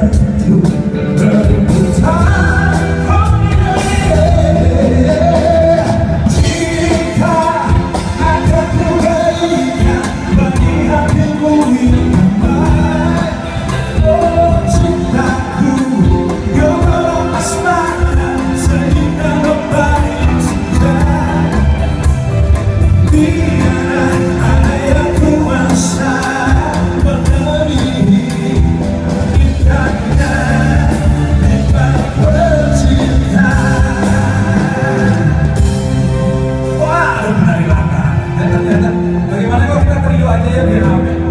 you. verdadeira mirada.